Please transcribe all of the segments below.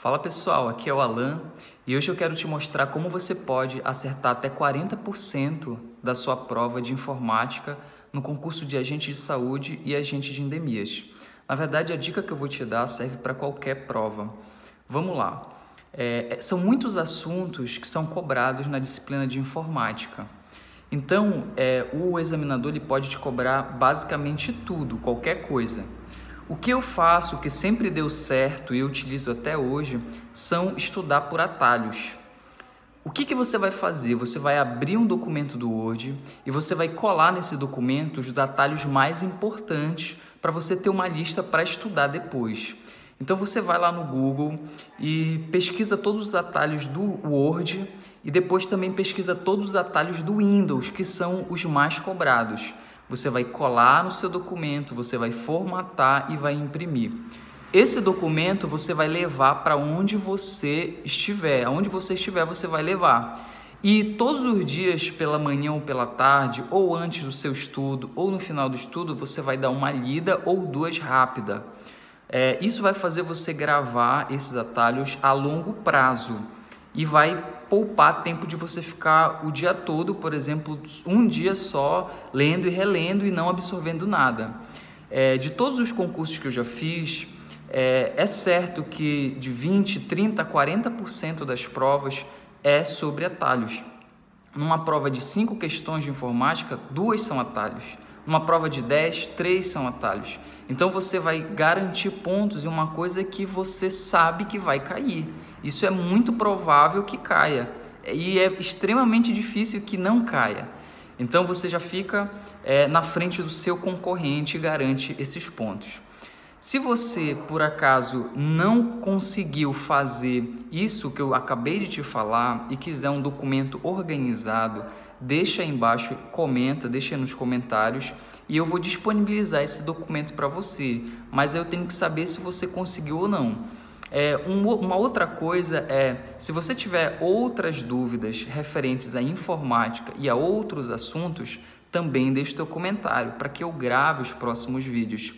Fala pessoal, aqui é o Alan e hoje eu quero te mostrar como você pode acertar até 40% da sua prova de informática no concurso de agente de saúde e agente de endemias. Na verdade, a dica que eu vou te dar serve para qualquer prova. Vamos lá. É, são muitos assuntos que são cobrados na disciplina de informática. Então, é, o examinador ele pode te cobrar basicamente tudo, qualquer coisa. O que eu faço, que sempre deu certo e eu utilizo até hoje, são estudar por atalhos. O que, que você vai fazer? Você vai abrir um documento do Word e você vai colar nesse documento os atalhos mais importantes para você ter uma lista para estudar depois. Então você vai lá no Google e pesquisa todos os atalhos do Word e depois também pesquisa todos os atalhos do Windows, que são os mais cobrados você vai colar no seu documento, você vai formatar e vai imprimir. Esse documento você vai levar para onde você estiver, aonde você estiver você vai levar. E todos os dias, pela manhã ou pela tarde, ou antes do seu estudo, ou no final do estudo, você vai dar uma lida ou duas rápida. É, isso vai fazer você gravar esses atalhos a longo prazo e vai poupar tempo de você ficar o dia todo, por exemplo, um dia só lendo e relendo e não absorvendo nada. É, de todos os concursos que eu já fiz, é, é certo que de 20, 30, 40% das provas é sobre atalhos. Numa prova de cinco questões de informática, duas são atalhos. Numa prova de 10, três são atalhos. Então você vai garantir pontos em uma coisa que você sabe que vai cair isso é muito provável que caia e é extremamente difícil que não caia. Então você já fica é, na frente do seu concorrente e garante esses pontos. Se você por acaso não conseguiu fazer isso que eu acabei de te falar e quiser um documento organizado, deixa aí embaixo, comenta, deixa nos comentários e eu vou disponibilizar esse documento para você. Mas eu tenho que saber se você conseguiu ou não. É, um, uma outra coisa é, se você tiver outras dúvidas referentes à informática e a outros assuntos, também deixe seu comentário para que eu grave os próximos vídeos.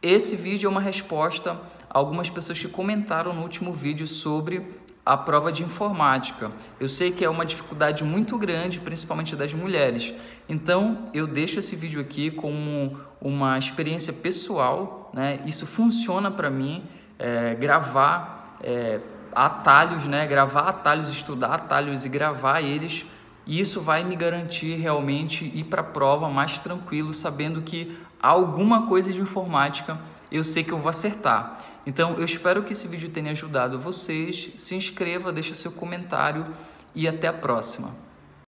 Esse vídeo é uma resposta a algumas pessoas que comentaram no último vídeo sobre a prova de informática. Eu sei que é uma dificuldade muito grande, principalmente das mulheres. Então, eu deixo esse vídeo aqui como uma experiência pessoal, né? Isso funciona para mim é, gravar é, atalhos, né? Gravar atalhos, estudar atalhos e gravar eles. E isso vai me garantir realmente ir para a prova mais tranquilo, sabendo que alguma coisa de informática eu sei que eu vou acertar. Então eu espero que esse vídeo tenha ajudado vocês. Se inscreva, deixe seu comentário e até a próxima.